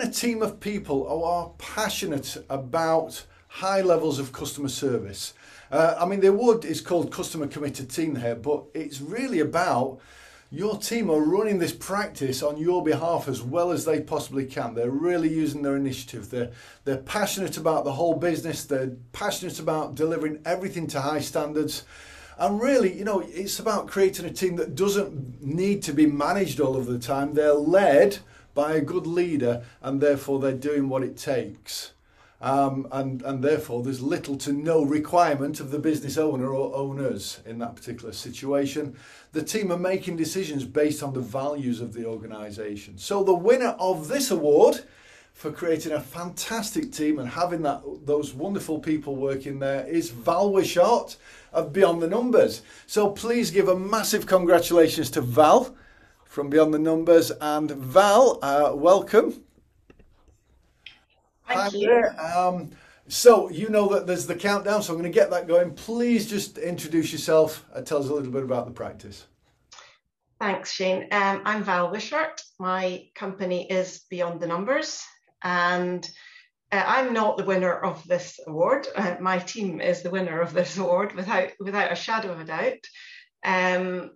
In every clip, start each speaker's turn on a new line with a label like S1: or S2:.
S1: a team of people who are passionate about high levels of customer service, uh, I mean, the award is called Customer Committed Team here, but it's really about your team are running this practice on your behalf as well as they possibly can. They're really using their initiative. They're, they're passionate about the whole business. They're passionate about delivering everything to high standards. And really, you know, it's about creating a team that doesn't need to be managed all of the time. They're led by a good leader and therefore they're doing what it takes. Um, and, and therefore there's little to no requirement of the business owner or owners in that particular situation. The team are making decisions based on the values of the organisation. So the winner of this award for creating a fantastic team and having that those wonderful people working there is Val Wishart of Beyond the Numbers. So please give a massive congratulations to Val from Beyond the Numbers and Val, uh, welcome.
S2: Thank Hi you. There.
S1: Um, so you know that there's the countdown, so I'm going to get that going. Please just introduce yourself and tell us a little bit about the practice.
S2: Thanks, Shane. Um, I'm Val Wishart. My company is Beyond the Numbers, and uh, I'm not the winner of this award. Uh, my team is the winner of this award, without without a shadow of a doubt. Um,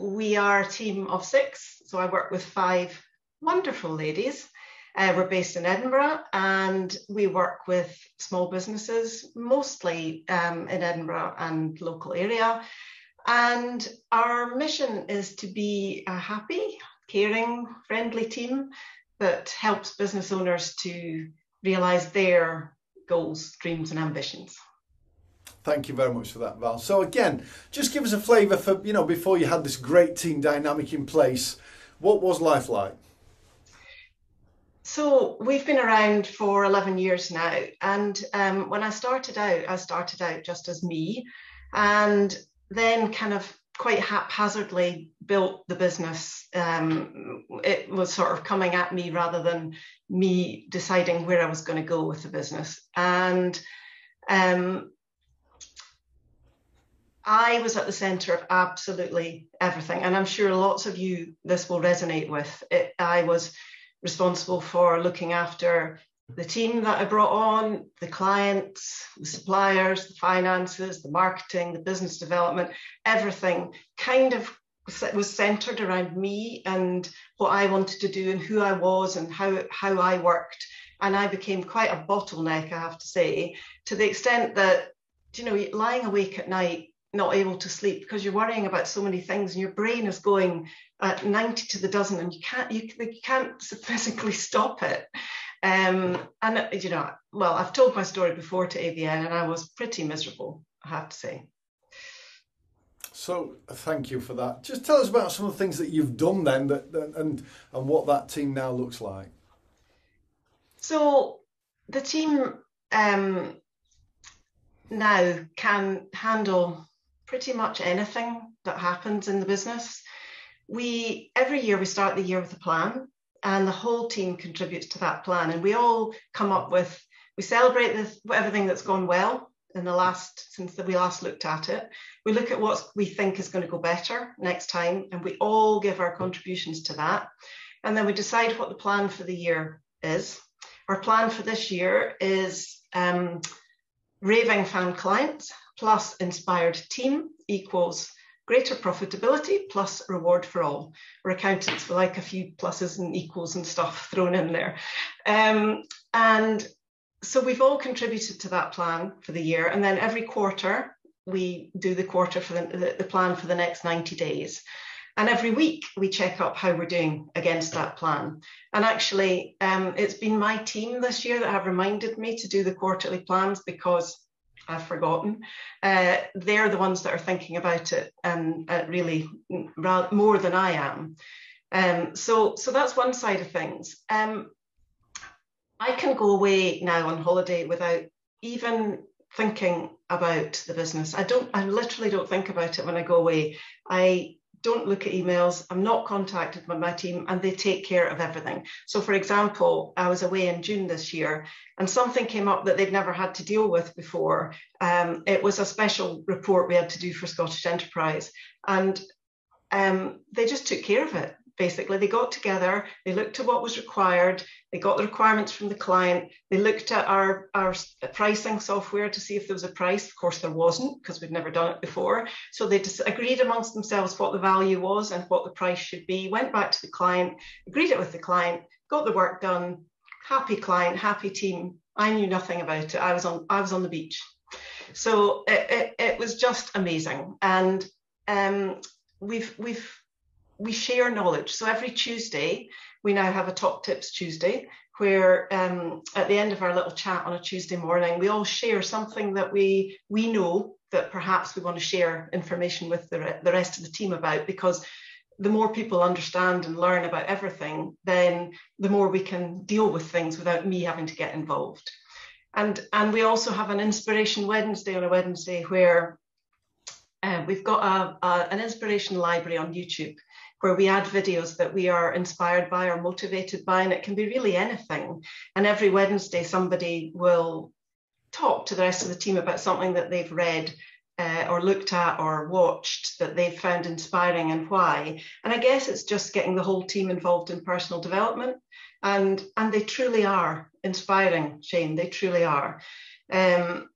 S2: we are a team of six, so I work with five wonderful ladies uh, we're based in Edinburgh and we work with small businesses, mostly um, in Edinburgh and local area. And our mission is to be a happy, caring, friendly team that helps business owners to realise their goals, dreams, and ambitions.
S1: Thank you very much for that, Val. So again, just give us a flavour for you know before you had this great team dynamic in place. What was life like?
S2: So we've been around for 11 years now. And um, when I started out, I started out just as me and then kind of quite haphazardly built the business. Um, it was sort of coming at me rather than me deciding where I was going to go with the business. And um, I was at the center of absolutely everything. And I'm sure lots of you this will resonate with. It, I was responsible for looking after the team that I brought on, the clients, the suppliers, the finances, the marketing, the business development, everything kind of was centered around me and what I wanted to do and who I was and how, how I worked. And I became quite a bottleneck, I have to say, to the extent that, you know, lying awake at night not able to sleep because you're worrying about so many things and your brain is going at 90 to the dozen and you can't you, you can't physically stop it. Um, and you know well i've told my story before to avn and i was pretty miserable i have to say.
S1: So thank you for that. Just tell us about some of the things that you've done then that, that and and what that team now looks like.
S2: So the team um, now can handle pretty much anything that happens in the business. We every year we start the year with a plan and the whole team contributes to that plan. And we all come up with we celebrate this, everything that's gone well in the last since that we last looked at it. We look at what we think is going to go better next time and we all give our contributions to that. And then we decide what the plan for the year is. Our plan for this year is um, raving fan clients plus inspired team equals greater profitability plus reward for all. We're accountants, we like a few pluses and equals and stuff thrown in there. Um, and so we've all contributed to that plan for the year. And then every quarter, we do the quarter for the, the, the plan for the next 90 days. And every week we check up how we're doing against that plan. And actually, um, it's been my team this year that have reminded me to do the quarterly plans because I've forgotten. Uh, they're the ones that are thinking about it and uh, really more than I am. Um, so, so that's one side of things. Um, I can go away now on holiday without even thinking about the business. I don't. I literally don't think about it when I go away. I don't look at emails. I'm not contacted by my team and they take care of everything. So, for example, I was away in June this year and something came up that they'd never had to deal with before. Um, it was a special report we had to do for Scottish Enterprise. And um, they just took care of it. Basically. They got together, they looked at what was required, they got the requirements from the client, they looked at our, our pricing software to see if there was a price. Of course, there wasn't because we'd never done it before. So they agreed amongst themselves what the value was and what the price should be, went back to the client, agreed it with the client, got the work done, happy client, happy team. I knew nothing about it. I was on I was on the beach. So it, it, it was just amazing. And um, we've we've we share knowledge. So every Tuesday, we now have a Top Tips Tuesday, where um, at the end of our little chat on a Tuesday morning, we all share something that we we know that perhaps we want to share information with the, the rest of the team about because the more people understand and learn about everything, then the more we can deal with things without me having to get involved. And, and we also have an Inspiration Wednesday on a Wednesday where uh, we've got a, a, an inspiration library on YouTube where we add videos that we are inspired by or motivated by, and it can be really anything. And every Wednesday, somebody will talk to the rest of the team about something that they've read uh, or looked at or watched that they've found inspiring and why. And I guess it's just getting the whole team involved in personal development. And, and they truly are inspiring, Shane, they truly are. Um,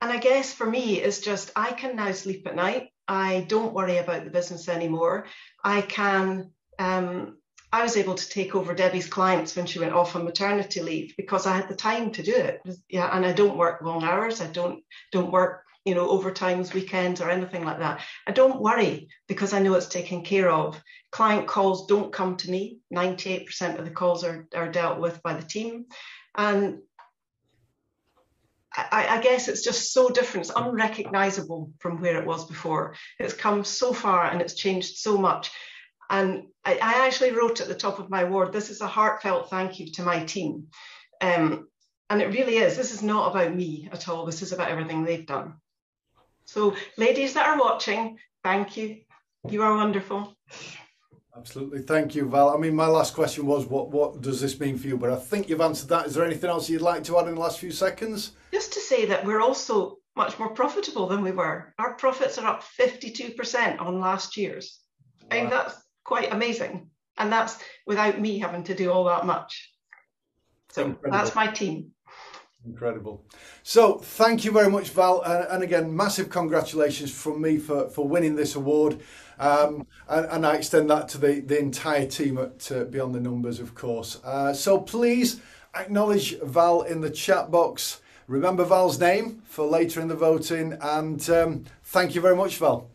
S2: and I guess for me, it's just I can now sleep at night. I don't worry about the business anymore. I can um, I was able to take over Debbie's clients when she went off on maternity leave because I had the time to do it. Yeah, and I don't work long hours. I don't don't work you know, overtimes, weekends, or anything like that. I don't worry because I know it's taken care of. Client calls don't come to me. 98% of the calls are, are dealt with by the team. And I, I, guess it's just so different. It's unrecognizable from where it was before. It's come so far and it's changed so much. And I, I actually wrote at the top of my ward, this is a heartfelt thank you to my team. Um, and it really is. This is not about me at all. This is about everything they've done. So, ladies that are watching, thank you. You are wonderful.
S1: Absolutely, thank you, Val. I mean, my last question was, what what does this mean for you? But I think you've answered that. Is there anything else you'd like to add in the last few seconds?
S2: Just to say that we're also much more profitable than we were. Our profits are up 52% on last year's. Wow. I mean, that's quite amazing. And that's without me having to do all that much. So Incredible. that's my team.
S1: Incredible. So, thank you very much, Val. And, and, again, massive congratulations from me for, for winning this award. Um, and, and, I extend that to the, the entire team at uh, Beyond the Numbers, of course. Uh, so, please acknowledge Val in the chat box. Remember Val's name for later in the voting. And um, thank you very much, Val.